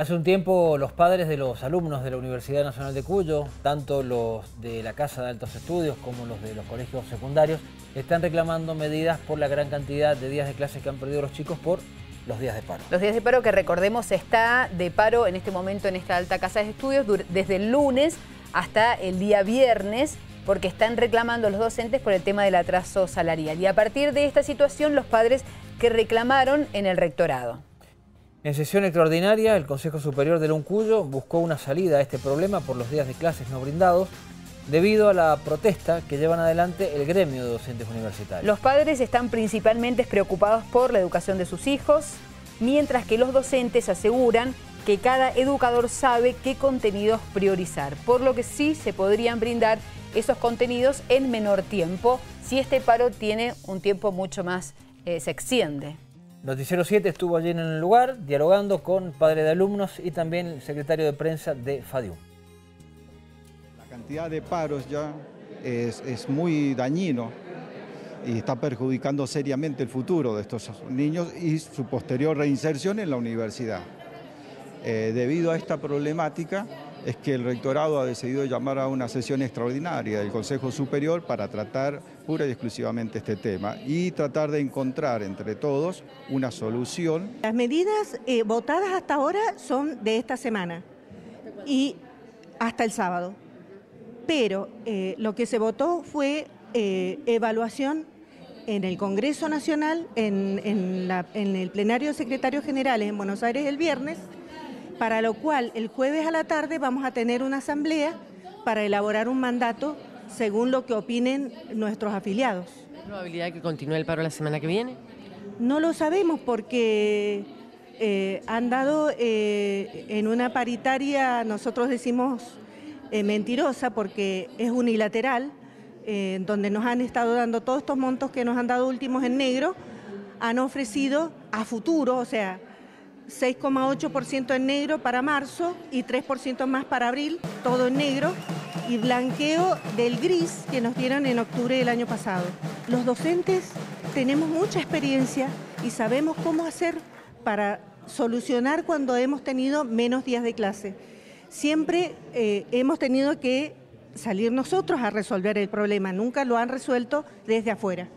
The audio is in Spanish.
Hace un tiempo los padres de los alumnos de la Universidad Nacional de Cuyo, tanto los de la Casa de Altos Estudios como los de los colegios secundarios, están reclamando medidas por la gran cantidad de días de clases que han perdido los chicos por los días de paro. Los días de paro que recordemos está de paro en este momento en esta alta casa de estudios desde el lunes hasta el día viernes porque están reclamando los docentes por el tema del atraso salarial. Y a partir de esta situación los padres que reclamaron en el rectorado. En sesión extraordinaria, el Consejo Superior del Uncuyo buscó una salida a este problema por los días de clases no brindados debido a la protesta que llevan adelante el gremio de docentes universitarios. Los padres están principalmente preocupados por la educación de sus hijos, mientras que los docentes aseguran que cada educador sabe qué contenidos priorizar, por lo que sí se podrían brindar esos contenidos en menor tiempo si este paro tiene un tiempo mucho más, eh, se extiende. Noticiero 7 estuvo allí en el lugar dialogando con padre de alumnos y también el secretario de prensa de FADIU. La cantidad de paros ya es, muy dañino y está perjudicando seriamente el futuro de estos niños y su posterior reinserción en la universidad. Eh, debido a esta problemática, es que el rectorado ha decidido llamar a una sesión extraordinaria del Consejo Superior para tratar pura y exclusivamente este tema y tratar de encontrar entre todos una solución. Las medidas eh, votadas hasta ahora son de esta semana y hasta el sábado, pero eh, lo que se votó fue eh, evaluación en el Congreso Nacional, en, en el plenario de secretarios generales en Buenos Aires el viernes, para lo cual el jueves a la tarde vamos a tener una asamblea para elaborar un mandato según lo que opinen nuestros afiliados. ¿Hay probabilidad de que continúe el paro la semana que viene? No lo sabemos porque eh, han dado eh, en una paritaria, nosotros decimos eh, mentirosa porque es unilateral, donde nos han estado dando todos estos montos que nos han dado últimos en negro, han ofrecido a futuro, o sea, 6,8% en negro para marzo y 3% más para abril, todo en negro, y blanqueo del gris que nos dieron en octubre del año pasado. Los docentes tenemos mucha experiencia y sabemos cómo hacer para solucionar cuando hemos tenido menos días de clase. Siempre eh, hemos tenido que salir nosotros a resolver el problema, nunca lo han resuelto desde afuera.